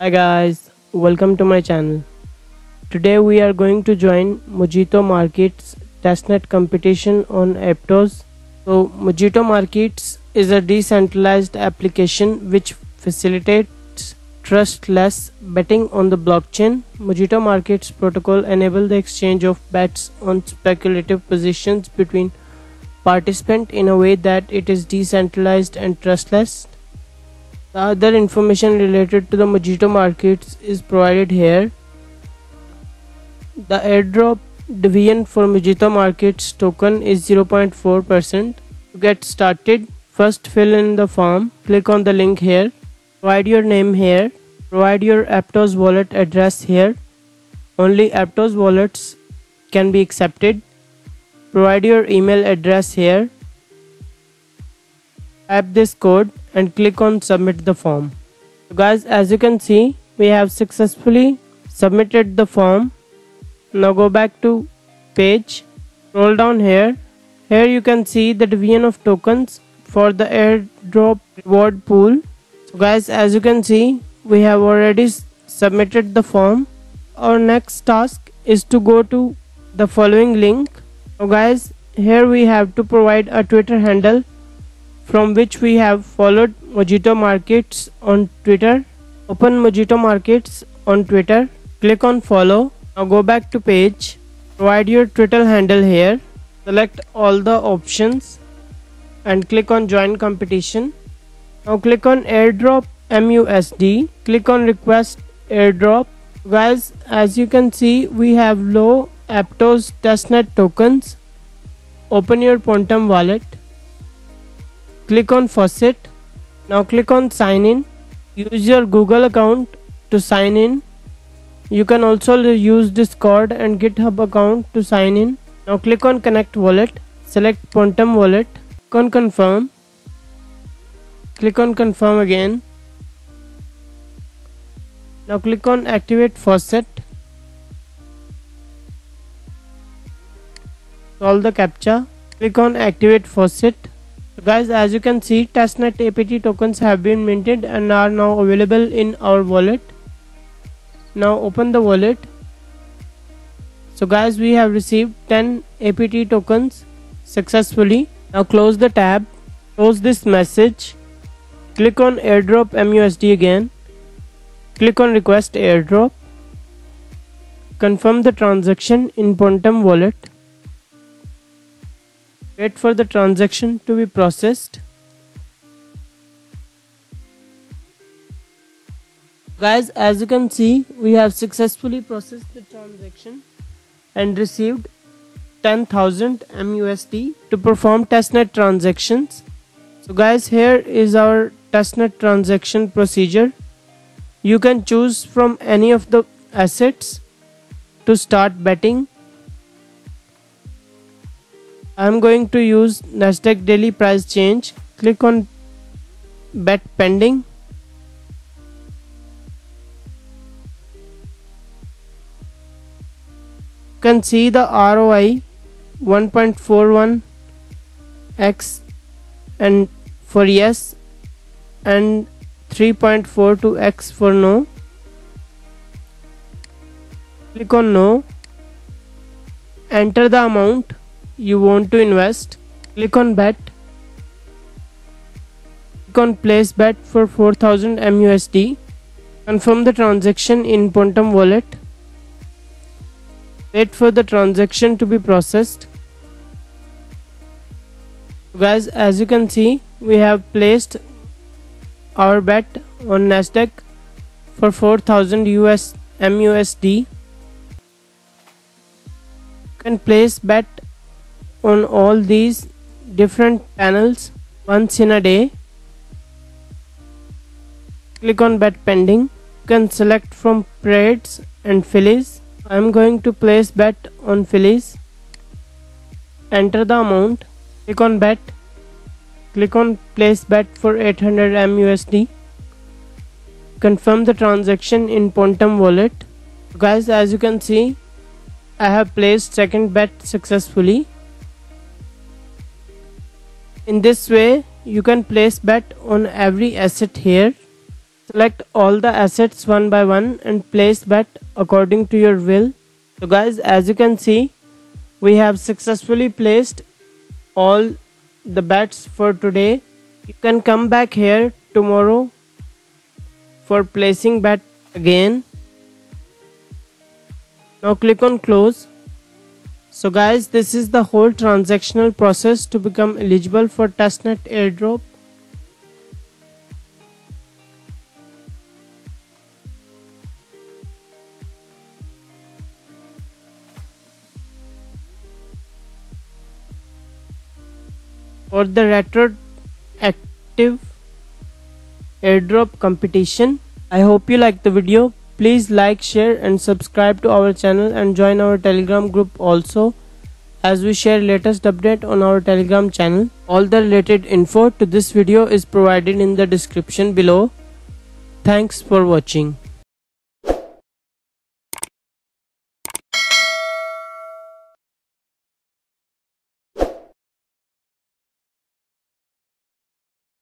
Hi guys, welcome to my channel. Today we are going to join Mojito Markets testnet competition on Aptos. So Mojito Markets is a decentralized application which facilitates trustless betting on the blockchain. Mojito Markets protocol enable the exchange of bets on speculative positions between participants in a way that it is decentralized and trustless. The other information related to the Mojito markets is provided here. The airdrop dividend for Mojito markets token is 0.4%. To get started, first fill in the form. Click on the link here. Provide your name here. Provide your Aptos wallet address here. Only Aptos wallets can be accepted. Provide your email address here. Type this code and click on submit the form. So guys as you can see we have successfully submitted the form. Now go back to page. Scroll down here. Here you can see the division of tokens for the airdrop reward pool. So guys as you can see we have already submitted the form. Our next task is to go to the following link. Guys here we have to provide a Twitter handle from which we have followed Mojito Markets on Twitter. Open Mojito Markets on Twitter. Click on follow. Now go back to page. Provide your Twitter handle here. Select all the options and click on join competition. Now click on airdrop MUSD. Click on request airdrop. Guys, as you can see, we have low Aptos testnet tokens. Open your Pontem wallet click on faucet now click on sign in. Use your google account to sign in. You can also use discord and github account to sign in. Now click on connect wallet. Select Pontem wallet. Click on confirm. Click on confirm again. Now click on activate faucet solve the captcha. Click on activate faucet so guys as you can see testnet apt tokens have been minted and are now available in our wallet. Now open the wallet. So guys we have received 10 apt tokens successfully. Now close the tab close this message. Click on airdrop musd again. Click on request airdrop. Confirm the transaction in Pontem wallet wait for the transaction to be processed. Guys as you can see we have successfully processed the transaction and received 10,000 MUSD to perform testnet transactions. So guys here is our testnet transaction procedure. You can choose from any of the assets to start betting I'm going to use Nasdaq daily price change. Click on bet pending. You can see the ROI 1.41 x and for yes and 3.42 x for no. Click on no. Enter the amount you want to invest click on bet. Click on place bet for 4000 MUSD confirm the transaction in Pontem wallet. Wait for the transaction to be processed. Guys as you can see we have placed our bet on Nasdaq for 4000 US MUSD you can place bet on all these different panels once in a day. Click on bet pending. You can select from Preds and Phillies I'm going to place bet on Phillies enter the amount. Click on bet click on place bet for 800 MUSD confirm the transaction in Pontem wallet. Guys as you can see I have placed second bet successfully in this way you can place bet on every asset here. Select all the assets one by one and place bet according to your will. So guys as you can see we have successfully placed all the bets for today. You can come back here tomorrow for placing bet again. Now click on close so guys this is the whole transactional process to become eligible for testnet airdrop for the retroactive airdrop competition. I hope you like the video. Please like, share and subscribe to our channel and join our telegram group also as we share latest update on our telegram channel. All the related info to this video is provided in the description below. Thanks for watching.